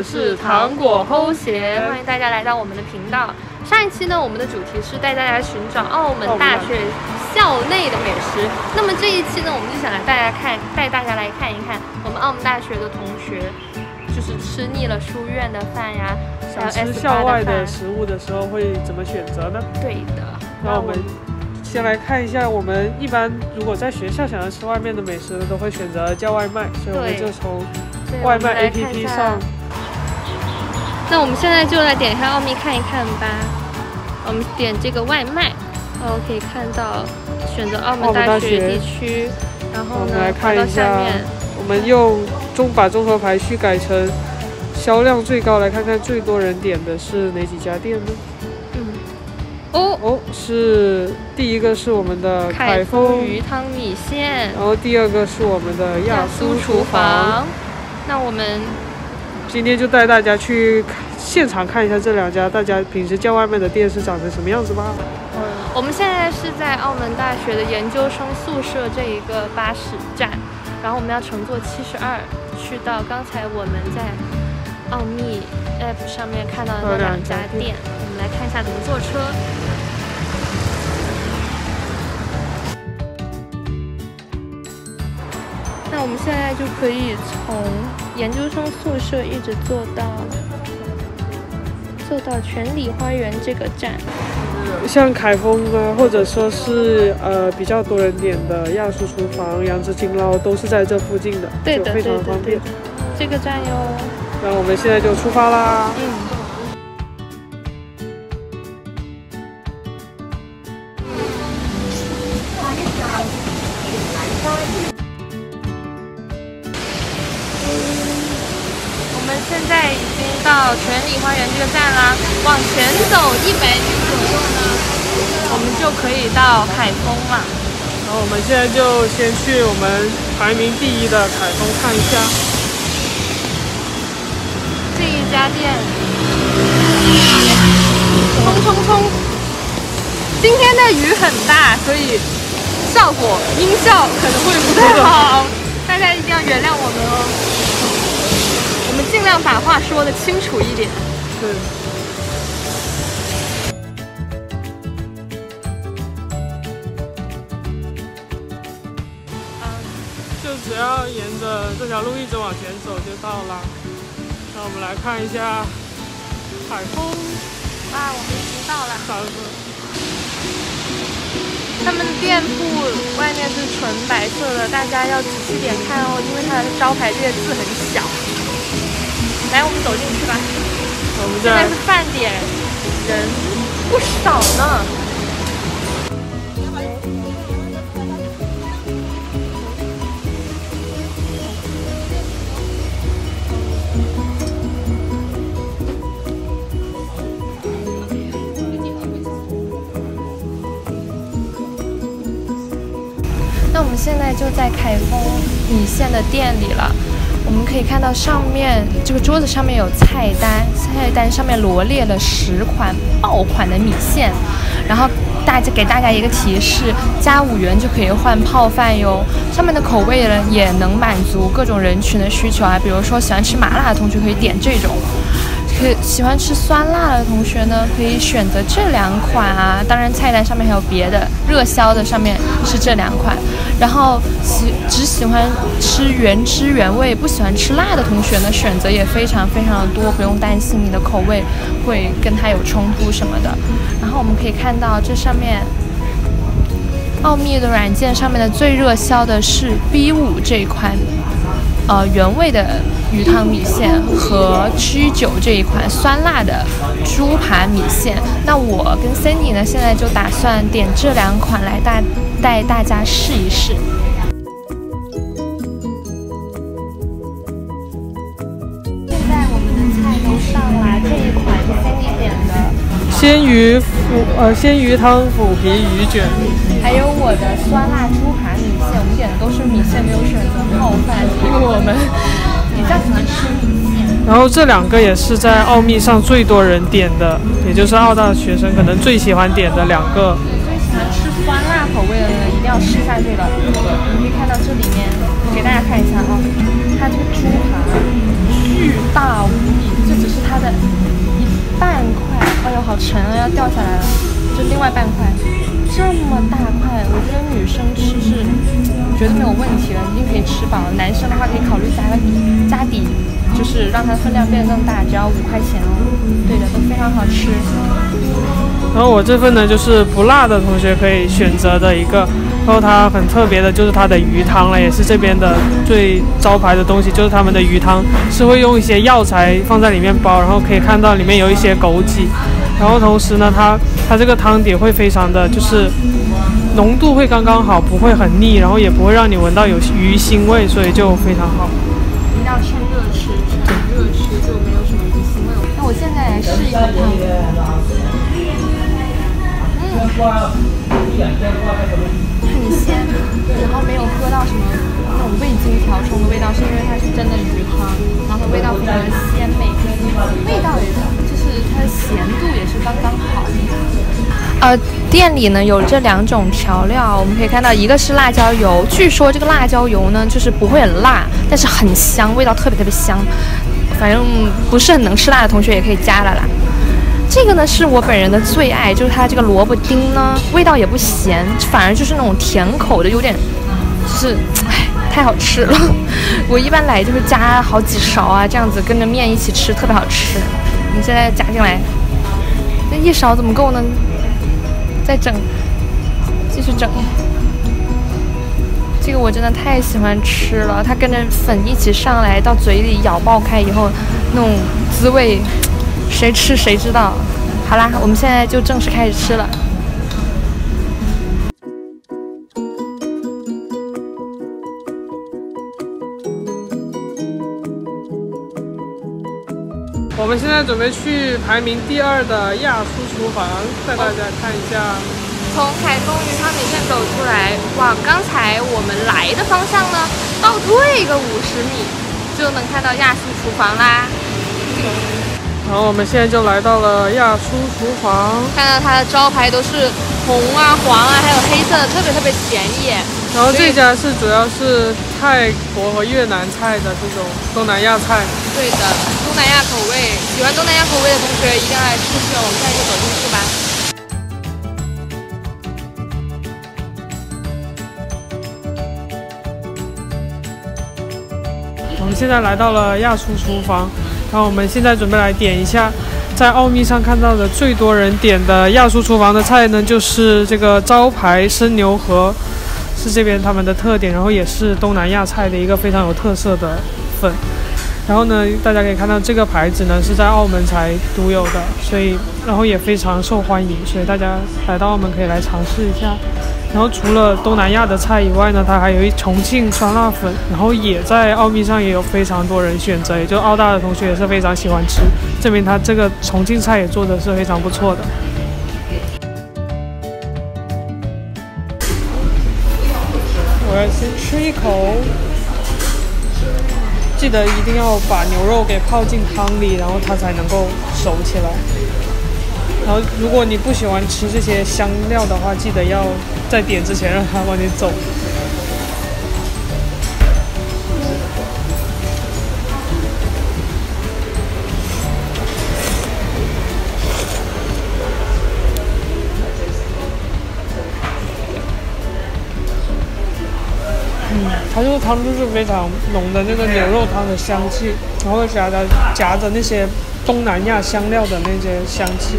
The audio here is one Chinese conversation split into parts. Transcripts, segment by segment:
们是糖果齁鞋，欢迎大家来到我们的频道。上一期呢，我们的主题是带大家寻找澳门大学校内的美食。那么这一期呢，我们就想来大家看，带大家来看一看我们澳门大学的同学，就是吃腻了书院的饭呀，想吃校外的。食物的时候会怎么选择呢？对的，那我们先来看一下，我们一般如果在学校想要吃外面的美食呢，都会选择叫外卖，所以我们就从外卖 APP 上。那我们现在就来点一下奥秘看一看吧。我们点这个外卖，然后可以看到选择澳门大大学学地区，然后呢我们来看到一下我们用中把综合排序改成销量最高，来看看最多人点的是哪几家店呢？嗯，哦，哦，是第一个是我们的凯丰，鱼汤米线，然后第二个是我们的亚苏厨房。。那我们今天就带大家去现场看一下这两家大家平时叫外卖的店是长成什么样子吧。我们现在是在澳门大学的研究生宿舍这一个巴士站，然后我们要乘坐七十二去到刚才我们在奥秘 app 上面看到的那两家店，我们来看一下怎么坐车。那我们现在就可以从研究生宿舍一直坐到坐到全里花园这个站。像凯丰啊，或者说是呃比较多人点的亚叔厨房、杨枝金捞，都是在这附近的，对非常，方便。。这个站哟，那我们现在就出发啦。嗯。到全里花园这个站啦，往前走一百米左右呢，我们就可以到海丰了。然后我们现在就先去我们排名第一的凯丰看一下。这一家店，冲冲冲！今天的雨很大，所以效果音效可能会不太好，大家一定要原谅我们哦。尽量把话说的清楚一点。对。就只要沿着这条路一直往前走就到了。那我们来看一下海风啊，我们已经到了。三分。他们店铺外面是纯白色的，大家要仔细点看哦，因为它的招牌这些字很小。来，我们走进去吧。我们现在是饭点，人不少呢。那我们现在就在凯丰米线的店里了。我们可以看到上面这个桌子上面有菜单，菜单上面罗列了十款爆款的米线，然后大家给大家一个提示，加五元就可以换泡饭哟。上面的口味呢也能满足各种人群的需求啊，比如说喜欢吃麻辣的同学可以点这种。可以喜欢吃酸辣的同学呢，可以选择这两款啊。当然，菜单上面还有别的，热销的上面是这两款。然后喜只喜欢吃原汁原味，不喜欢吃辣的同学呢，选择也非常非常的多，不用担心你的口味会跟它有冲突什么的。然后我们可以看到这上面。奥秘的软件上面的最热销的是 B 五这一款，呃原味的鱼汤米线和 G 九这一款酸辣的猪扒米线。那我跟 Cindy 呢，现在就打算点这两款来大带大家试一试。现在我们的菜都上啦，这一款是 Cindy 点的。鲜鱼腐呃鲜鱼汤腐皮鱼卷，还有我的酸辣猪扒米线，都是米线，没有选择泡饭，因为我们比较喜欢吃米线。然后这两个也是在奥秘上最多人点的，也就是澳大的学生可能最喜欢点的两个。最喜欢吃酸辣口味的人一定要试一下这个。你可以看到这里面，给大家看一下啊，它这个猪扒巨大无比，这只是它的一半块，哎呦，好沉啊，要掉下来了。另外半块，这么大块，我觉得女生吃是绝对没有问题的，一定可以吃饱。男生的话可以考虑加个底，加底就是让它分量变得更大，只要五块钱哦。对的，都非常好吃。然后我这份呢，就是不辣的同学可以选择的一个。然后它很特别的就是它的鱼汤了，也是这边的最招牌的东西，就是他们的鱼汤是会用一些药材放在里面包，然后可以看到里面有一些枸杞。然后同时呢，它它这个汤底会非常的就是浓度会刚刚好，不会很腻，然后也不会让你闻到有鱼腥味，所以就非常好。一定要趁热吃，趁热吃就没有什么鱼腥味。那我现在来试一口汤。很鲜，然后没有喝到什么那种味精调冲的味道，是因为它是真的鱼汤，然后味道非常的鲜美，味道也它的咸度也是刚刚好。呃，店里呢有这两种调料，我们可以看到一个是辣椒油，据说这个辣椒油呢就是不会很辣，但是很香，味道特别特别香，反正不是很能吃辣的同学也可以加了啦。这个呢是我本人的最爱，就是它这个萝卜丁呢，味道也不咸，反而就是那种甜口的，有点，就是哎，太好吃了。我一般来就是加好几勺啊，这样子跟着面一起吃，特别好吃。你现在加进来，这一勺怎么够呢？再整，继续整。这个我真的太喜欢吃了，它跟着粉一起上来，到嘴里咬爆开以后，那种滋味。谁吃谁知道。好啦，我们现在就正式开始吃了。们现在准备去排名第二的亚苏厨房，带大家看一下。从凯丰鱼汤米线走出来，往刚才我们来的方向呢，倒退个五十米，就能看到亚苏厨房啦。然后我们现在就来到了亚叔厨房，看到它的招牌都是红啊、黄啊，还有黑色的，特别特别显眼。然后这家是主要是泰国和越南菜的这种东南亚菜。对的，东南亚口味，喜欢东南亚口味的同学一定要来试试。我们现在就走进去吧。我们现在来到了亚叔厨房，然后我们现在准备来点一下，在奥秘上看到的最多人点的亚叔厨房的菜呢，就是这个招牌生牛河，是这边他们的特点，然后也是东南亚菜的一个非常有特色的粉。然后呢，大家可以看到这个牌子呢是在澳门才独有的，所以然后也非常受欢迎，所以大家来到澳门可以来尝试一下。然后除了东南亚的菜以外呢，它还有一重庆酸辣粉，然后也在奥秘上也有非常多人选择，也就澳大的同学也是非常喜欢吃，证明它这个重庆菜也做的是非常不错的。先吃一口，记得一定要把牛肉给泡进汤里，然后它才能够熟起来。然后，如果你不喜欢吃这些香料的话，记得要在点之前让它往里走。它这个汤就是非常浓的那个牛肉汤的香气，然后夹着夹着那些东南亚香料的那些香气。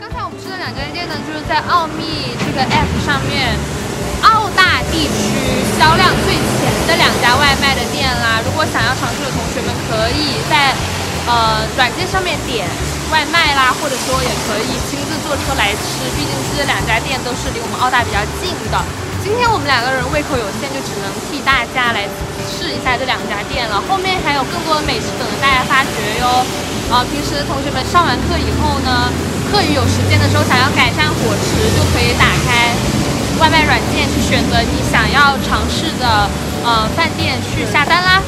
刚才我们吃的两家店呢，就是在奥秘这个 app 上面，澳大地区销量最前的两家外卖的店啦。如果想要尝试的同学们，可以在呃软件上面点外卖啦，或者说也可以亲自坐车来吃。毕竟这两家店都是离我们澳大比较近的。今天我们两个人胃口有限，就只能替大家来试一下这两家店了。后面还有更多的美食等着大家发掘哟。啊，平时同学们上完课以后呢？课余有时间的时候，想要改善伙食，就可以打开外卖软件去选择你想要尝试的呃饭店去下单啦。